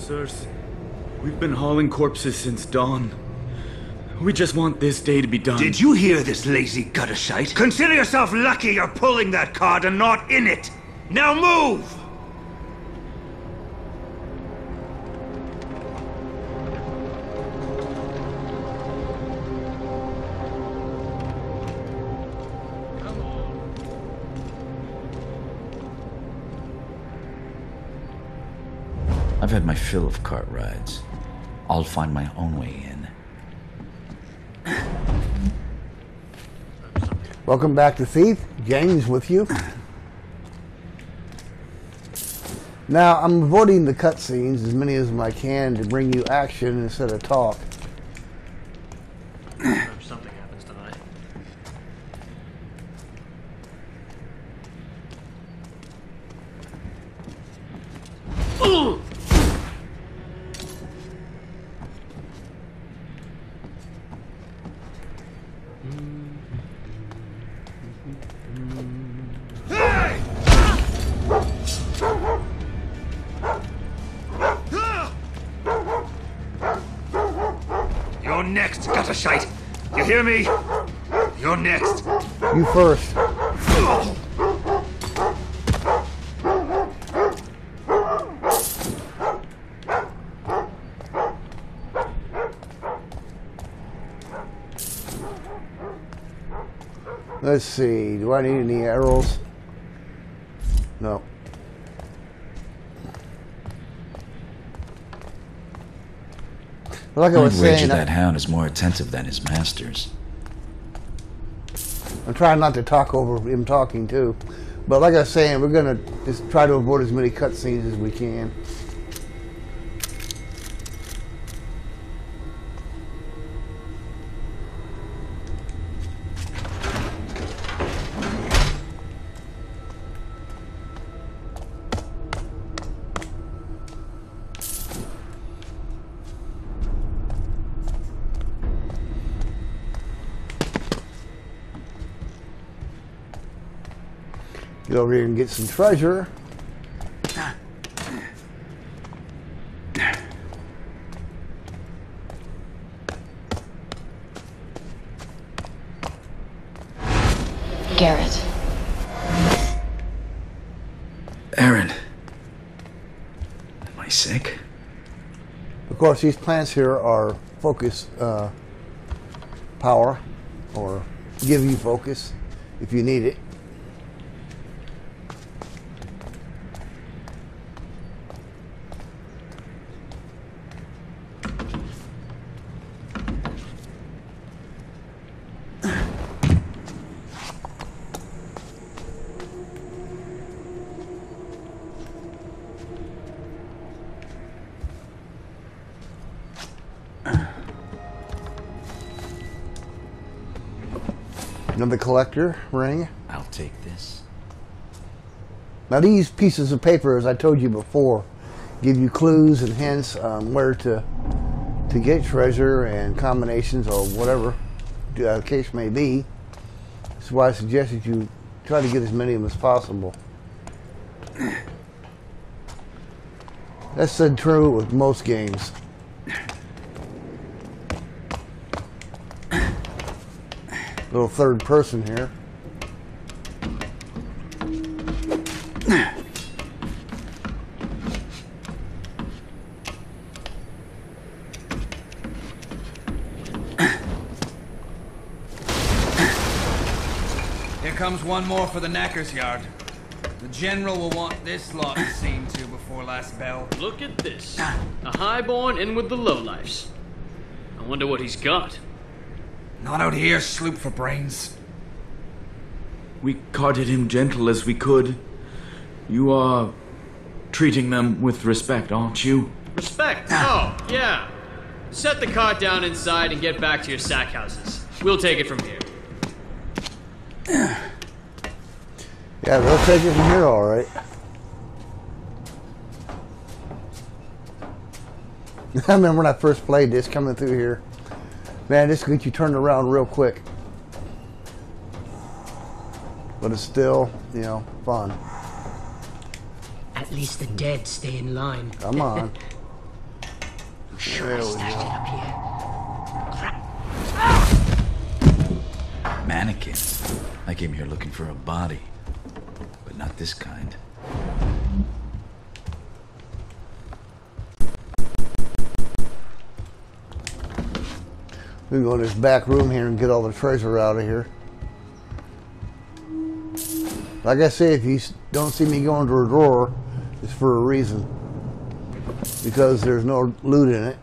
Sirs, we've been hauling corpses since dawn. We just want this day to be done. Did you hear this lazy gutter shite? Consider yourself lucky you're pulling that card and not in it! Now move! I've had my fill of cart rides. I'll find my own way in. Welcome back to Thief. James with you. Now, I'm avoiding the cutscenes as many as I can to bring you action instead of talk. You hear me? You're next! You first. Let's see. Do I need any arrows? No. Like I I'd was wager saying, that I, hound is more attentive than his masters. I'm trying not to talk over him talking too. But like I was saying, we're gonna just try to avoid as many cutscenes as we can. Get over here and get some treasure. Garrett. Erin. Am I sick? Of course, these plants here are focus uh, power, or give you focus if you need it. Another collector ring. I'll take this. Now these pieces of paper, as I told you before, give you clues and hints um, where to to get treasure and combinations or whatever the case may be. That's why I suggest that you try to get as many of them as possible. That's said true with most games. Little third person here. Here comes one more for the knacker's yard. The general will want this lot seen to before last bell. Look at this. A highborn in with the lowlifes. I wonder what he's got. Not out here, sloop for brains. We carted him gentle as we could. You are treating them with respect, aren't you? Respect. Ah. Oh, yeah. Set the cart down inside and get back to your sack houses. We'll take it from here. Yeah, they'll take it from here, all right. I remember when I first played this, coming through here. Man, this will get you turned around real quick. But it's still, you know, fun. At least the dead stay in line. Come on. Sure, There I stashed it up here. Mannequin. I came here looking for a body. But not this kind. We can go in this back room here and get all the treasure out of here. Like I say, if you don't see me going to a drawer, it's for a reason. Because there's no loot in it.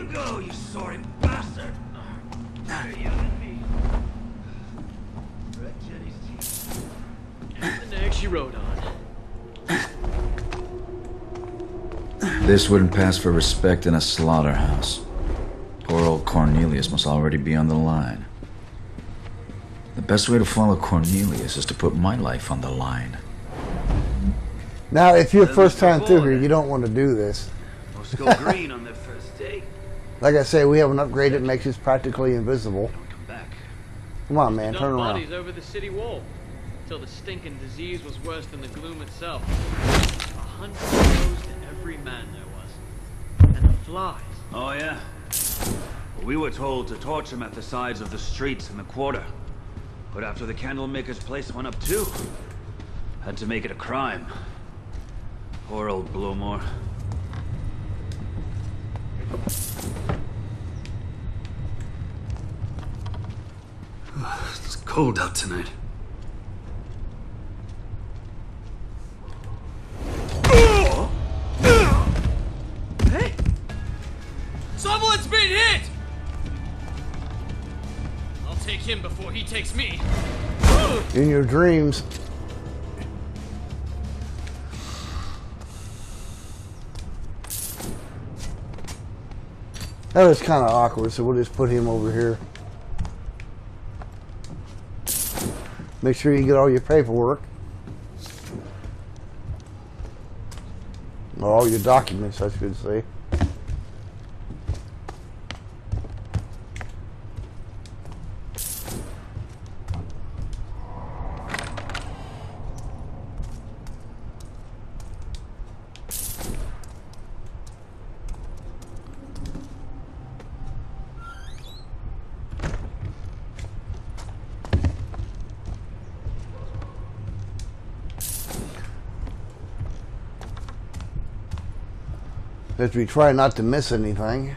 You go, you sorry bastard! Now you and me. Red Jenny's teeth. The nag she rode on. This wouldn't pass for respect in a slaughterhouse. Poor old Cornelius must already be on the line. The best way to follow Cornelius is to put my life on the line. Now, if you're first time through here, you don't want to do this. Most go green on their first day. Like I say, we have an upgrade that makes us practically invisible. Come back. Come on, man, turn Dump around. bodies over the city wall. Till the stinking disease was worse than the gloom itself. A hundred blows to every man there was. And the flies. Oh, yeah? Well, we were told to torch them at the sides of the streets in the quarter. But after the candlemaker's place went up too, had to make it a crime. Poor old Blowmore. Cold out tonight. Hey! Someone's been hit! I'll take him before he takes me. In your dreams. That was kind of awkward, so we'll just put him over here. Make sure you get all your paperwork. All your documents, I should say. As we try not to miss anything.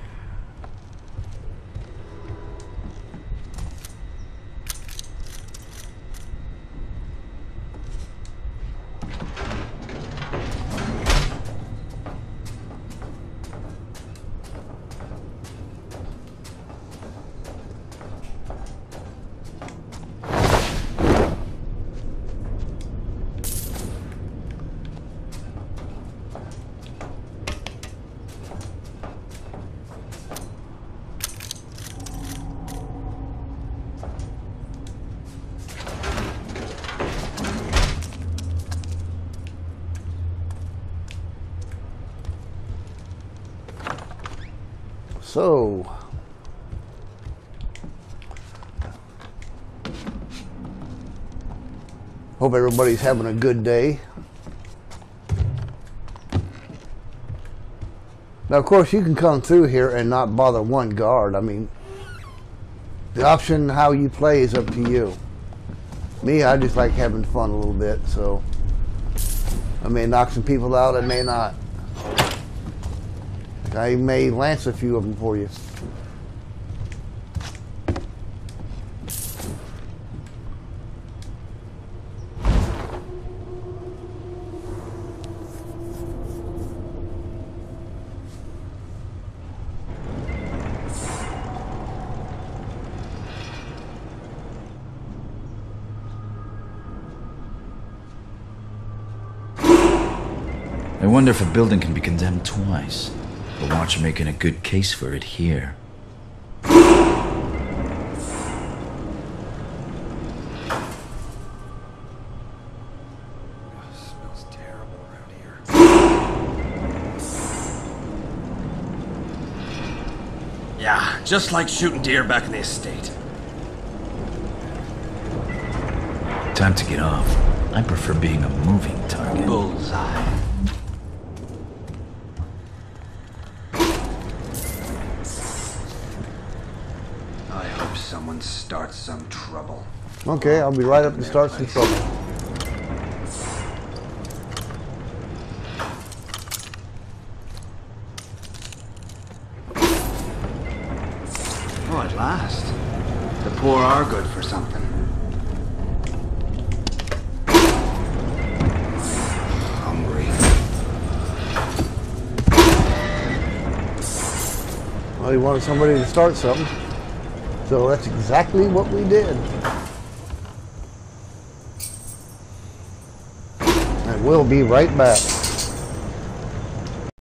So, hope everybody's having a good day. Now, of course, you can come through here and not bother one guard. I mean, the option how you play is up to you. Me, I just like having fun a little bit, so I may knock some people out, I may not. I may lance a few of them for you. I wonder if a building can be condemned twice. But watch making a good case for it here. smells terrible around here. Yeah, just like shooting deer back in the estate. Time to get off. I prefer being a moving target. Bullseye. I hope someone starts some trouble. Okay, I'll be right up to start some trouble. Oh, at last. The poor are good for something. Hungry. Well, he wanted somebody to start something. So that's exactly what we did. And we'll be right back.